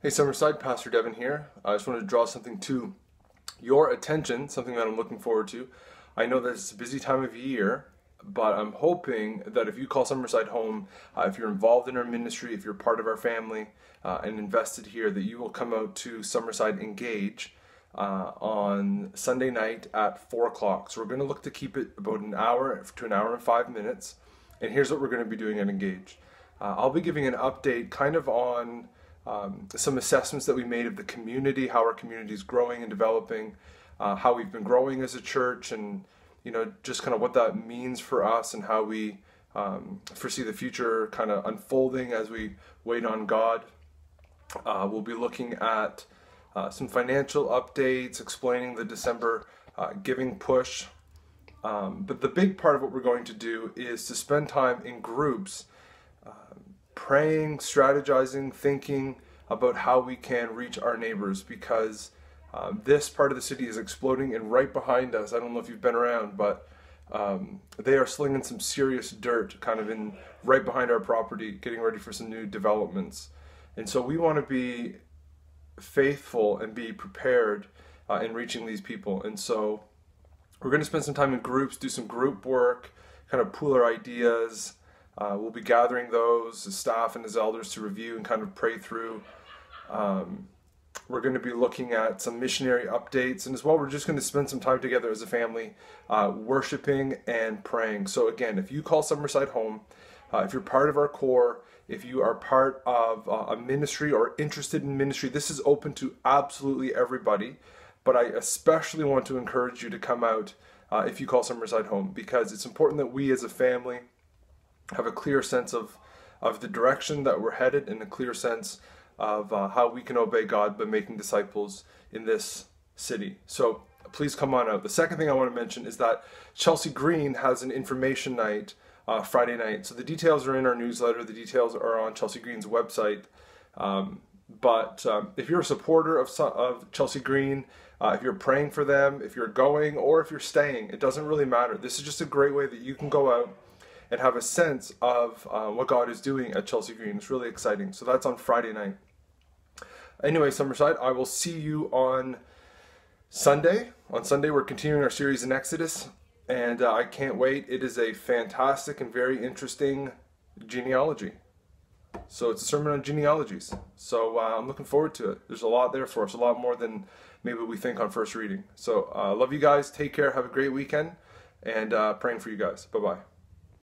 Hey Summerside, Pastor Devin here. I just wanted to draw something to your attention, something that I'm looking forward to. I know that it's a busy time of year, but I'm hoping that if you call Summerside home, uh, if you're involved in our ministry, if you're part of our family uh, and invested here, that you will come out to Summerside Engage uh, on Sunday night at 4 o'clock. So we're going to look to keep it about an hour to an hour and five minutes. And here's what we're going to be doing at Engage. Uh, I'll be giving an update kind of on um, some assessments that we made of the community, how our community is growing and developing, uh, how we've been growing as a church, and you know just kind of what that means for us and how we um, foresee the future kind of unfolding as we wait on God. Uh, we'll be looking at uh, some financial updates, explaining the December uh, giving push. Um, but the big part of what we're going to do is to spend time in groups praying, strategizing, thinking about how we can reach our neighbors because um, this part of the city is exploding and right behind us. I don't know if you've been around, but um, they are slinging some serious dirt kind of in right behind our property, getting ready for some new developments. And so we want to be faithful and be prepared uh, in reaching these people. And so we're going to spend some time in groups, do some group work, kind of pool our ideas. Uh, we'll be gathering those, the staff and his elders, to review and kind of pray through. Um, we're going to be looking at some missionary updates, and as well, we're just going to spend some time together as a family, uh, worshiping and praying. So, again, if you call Summerside home, uh, if you're part of our core, if you are part of uh, a ministry or interested in ministry, this is open to absolutely everybody. But I especially want to encourage you to come out uh, if you call Summerside home because it's important that we as a family have a clear sense of, of the direction that we're headed and a clear sense of uh, how we can obey God by making disciples in this city. So please come on out. The second thing I want to mention is that Chelsea Green has an information night uh, Friday night. So the details are in our newsletter. The details are on Chelsea Green's website. Um, but um, if you're a supporter of, of Chelsea Green, uh, if you're praying for them, if you're going, or if you're staying, it doesn't really matter. This is just a great way that you can go out and have a sense of uh, what God is doing at Chelsea Green. It's really exciting. So that's on Friday night. Anyway, Summerside, I will see you on Sunday. On Sunday, we're continuing our series in Exodus, and uh, I can't wait. It is a fantastic and very interesting genealogy. So it's a sermon on genealogies. So uh, I'm looking forward to it. There's a lot there for us, a lot more than maybe we think on first reading. So uh, love you guys. Take care. Have a great weekend, and uh, praying for you guys. Bye bye.